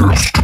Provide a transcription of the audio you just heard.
First.